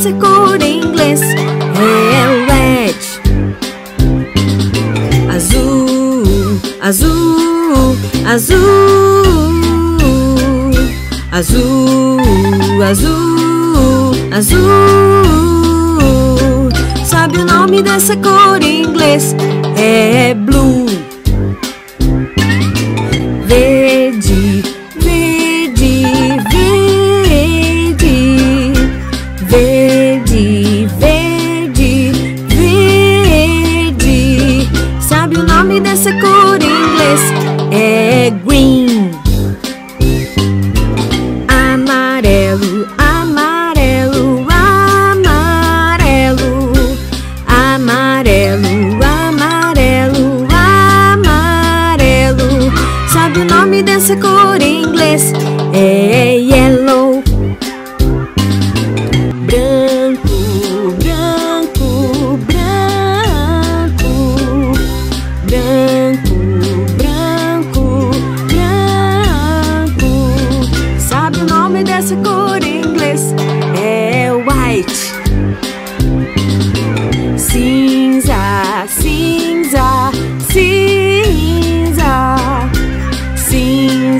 Essa cor inglês. É LED Azul, azul, azul. Azul, azul, azul. Sabe o nome dessa cor em inglês? É blue em inglês?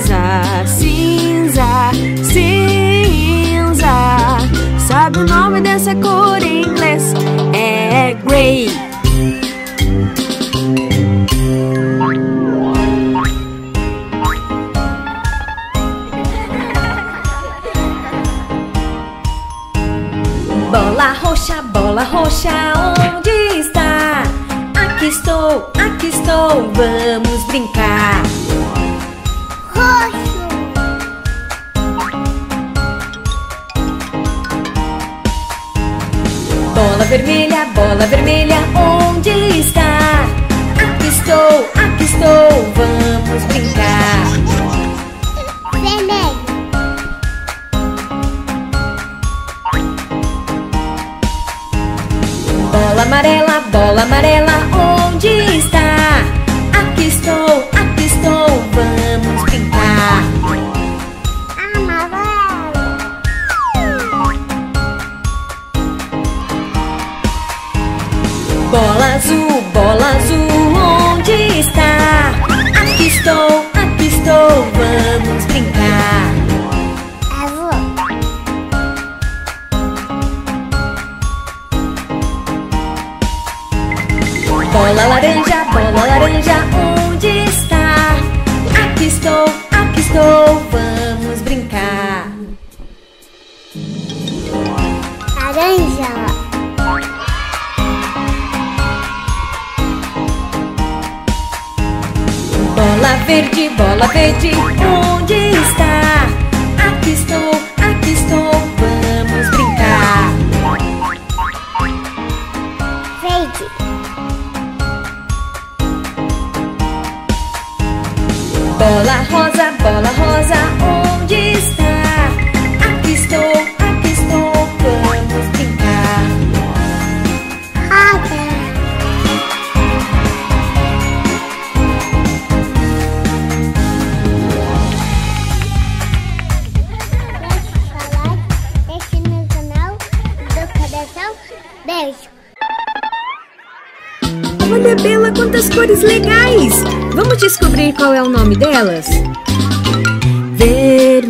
Cinza, cinza, cinza. Sabe o nome dessa cor em inglês? É grey. Bola roxa, bola roxa, onde está? Aqui estou, aqui estou, vamos brincar. Bola vermelha, bola vermelha, onde está? Aqui estou, aqui estou, vamos brincar. Vermelho. Bola amarela, bola amarela, onde está? Bola azul, bola azul, onde está? Aqui estou, aqui estou, vamos brincar. Azul. Bola laranja, bola laranja, onde está? Aqui estou, aqui estou, vamos brincar. Laranja. Bola verde, bola verde, onde está? Aqui estou, aqui estou, vamos brincar. Verde. Bola rosa, bola rosa, cores legais! Vamos descobrir qual é o nome delas? Vermelho,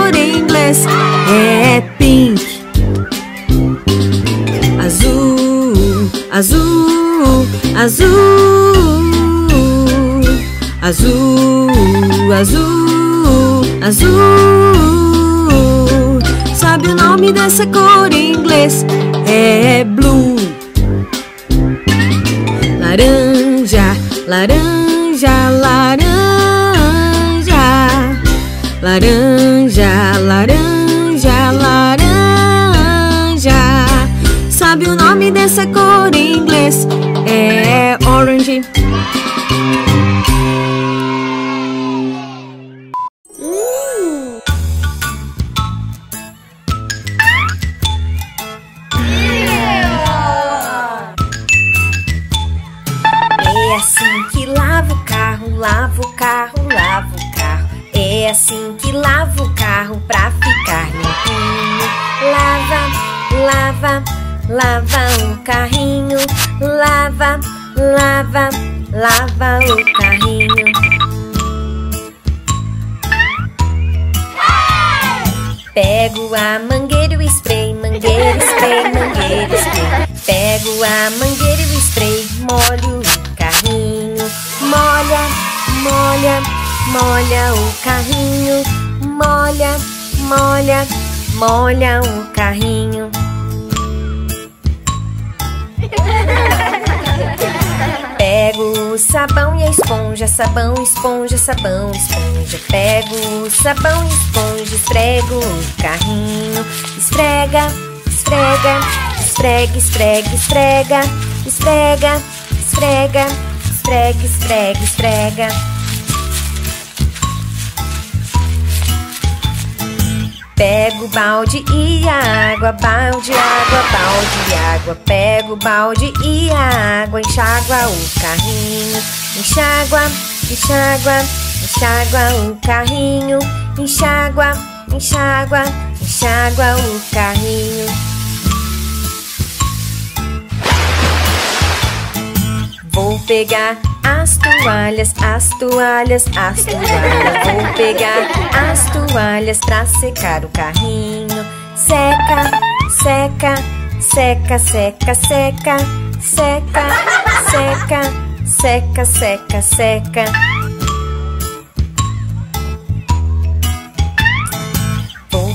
cor em inglês? É pink. Azul, azul, azul. Azul, azul, azul. Sabe o nome dessa cor em inglês? É blue. Laranja, laranja, laranja. Laranja, Sabe o nome dessa cor em inglês? É orange. É assim que lava o carro, lava o carro, lava o carro. É assim que lava o carro pra ficar limpinho. Lava, lava, lava o carrinho. Lava, lava, lava o carrinho. Pego a mangueira e spray, mangueira, spray, mangueira, spray. Pego a mangueira e spray, molho o carrinho. Molha, molha, molha o carrinho. Molha, molha, molha o carrinho. Sabão e a esponja, sabão, esponja, sabão, esponja. Pego o sabão e esponja, esfrego o carrinho. Esfrega, esfrega, esfrega, esfrega, esfrega, esfrega, esfrega, esfrega, esfrega, esfrega. Pego o balde e a água, balde, água, balde, água. Pego o balde e a água, enxágua o carrinho. Enxágua, enxágua, enxágua o carrinho. Enxágua, enxágua, enxágua o carrinho. Vou pegar as toalhas, as toalhas, as toalhas. Vou pegar as toalhas pra secar o carrinho. Seca, seca, seca, seca, seca Seca, seca, seca, seca, seca, seca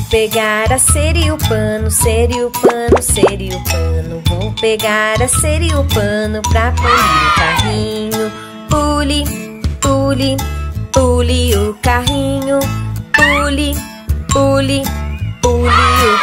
pegar a seriupano, seriupano, seriupano. Vou pegar a seriupano pra polir o carrinho. Pule, pule, pule o carrinho. Pule, pule, pule o